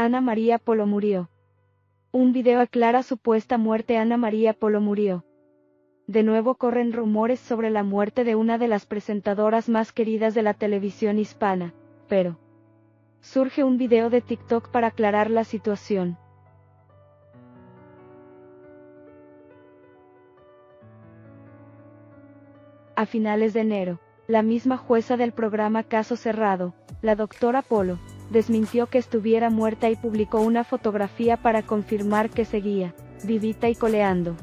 Ana María Polo murió. Un video aclara supuesta muerte Ana María Polo murió. De nuevo corren rumores sobre la muerte de una de las presentadoras más queridas de la televisión hispana, pero surge un video de TikTok para aclarar la situación. A finales de enero, la misma jueza del programa Caso Cerrado, la doctora Polo, desmintió que estuviera muerta y publicó una fotografía para confirmar que seguía, vivita y coleando.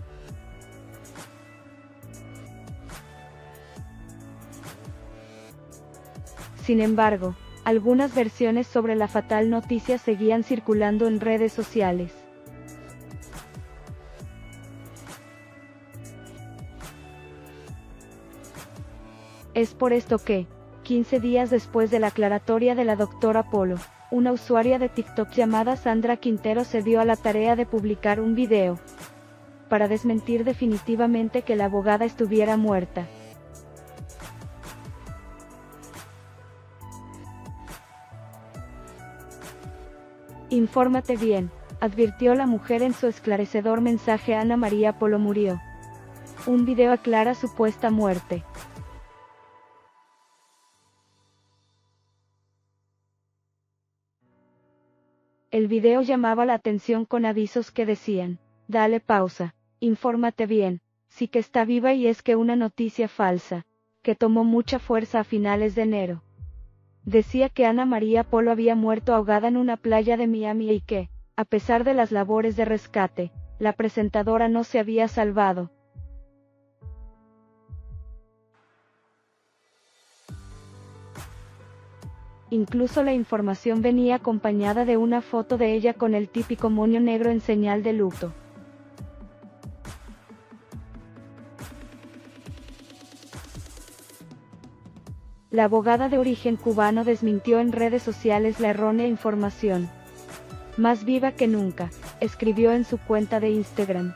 Sin embargo, algunas versiones sobre la fatal noticia seguían circulando en redes sociales. Es por esto que, 15 días después de la aclaratoria de la doctora Polo, una usuaria de TikTok llamada Sandra Quintero se dio a la tarea de publicar un video para desmentir definitivamente que la abogada estuviera muerta. Infórmate bien, advirtió la mujer en su esclarecedor mensaje Ana María Polo murió. Un video aclara supuesta muerte. El video llamaba la atención con avisos que decían, dale pausa, infórmate bien, sí que está viva y es que una noticia falsa, que tomó mucha fuerza a finales de enero. Decía que Ana María Polo había muerto ahogada en una playa de Miami y que, a pesar de las labores de rescate, la presentadora no se había salvado, Incluso la información venía acompañada de una foto de ella con el típico moño negro en señal de luto. La abogada de origen cubano desmintió en redes sociales la errónea información. Más viva que nunca, escribió en su cuenta de Instagram.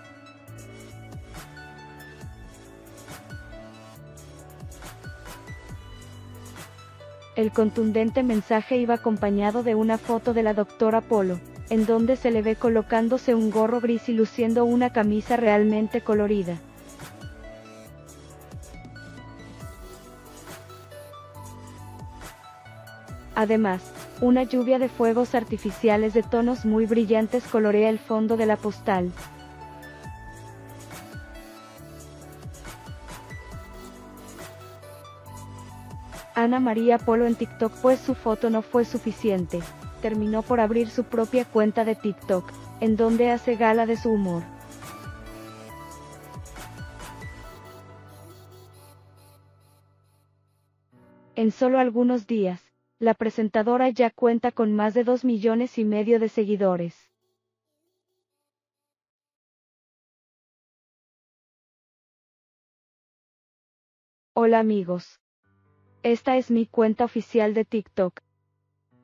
El contundente mensaje iba acompañado de una foto de la doctora Polo, en donde se le ve colocándose un gorro gris y luciendo una camisa realmente colorida. Además, una lluvia de fuegos artificiales de tonos muy brillantes colorea el fondo de la postal. Ana María Polo en TikTok pues su foto no fue suficiente, terminó por abrir su propia cuenta de TikTok, en donde hace gala de su humor. En solo algunos días, la presentadora ya cuenta con más de 2 millones y medio de seguidores. Hola amigos. Esta es mi cuenta oficial de TikTok.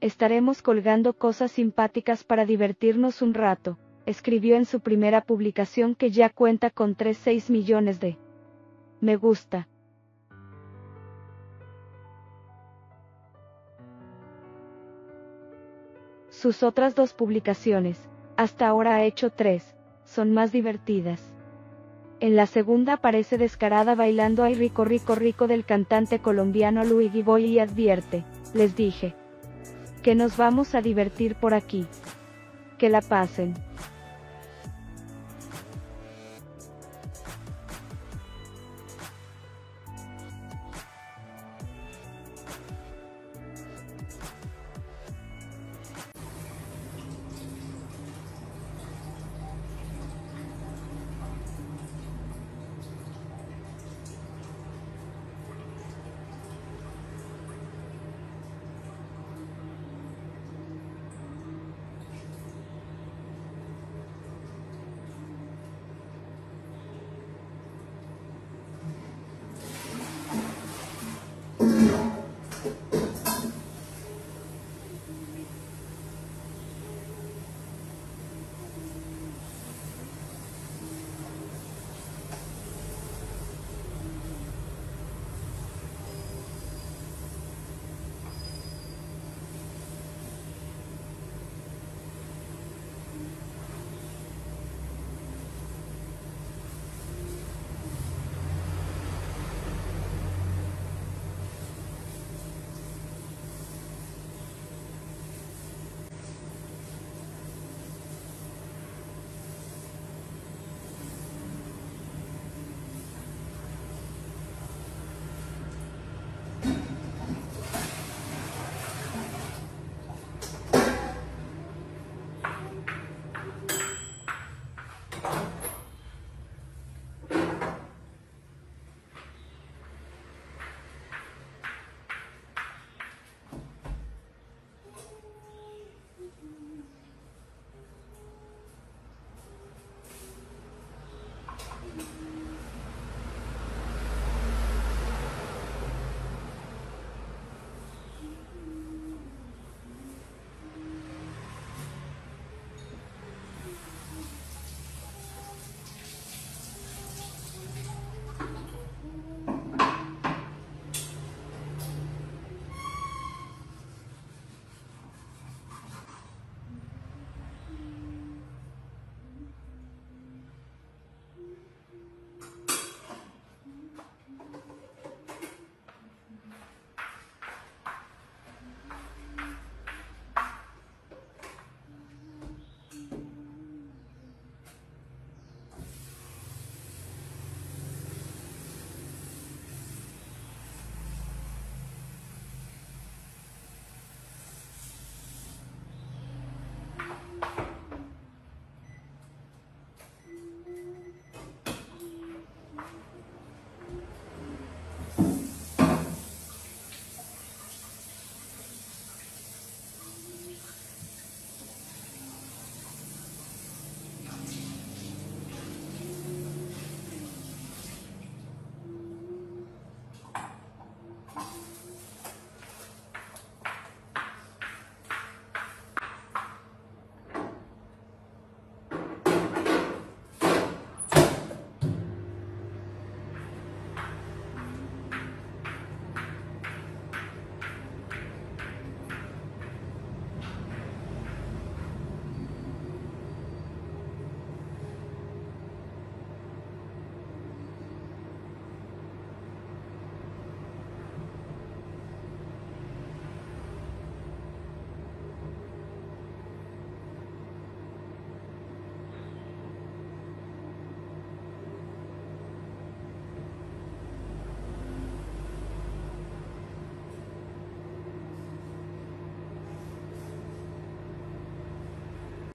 Estaremos colgando cosas simpáticas para divertirnos un rato, escribió en su primera publicación que ya cuenta con 3,6 millones de me gusta. Sus otras dos publicaciones, hasta ahora ha hecho tres, son más divertidas. En la segunda aparece descarada bailando Ay rico rico rico del cantante colombiano Luigi Boy y advierte, les dije, que nos vamos a divertir por aquí. Que la pasen.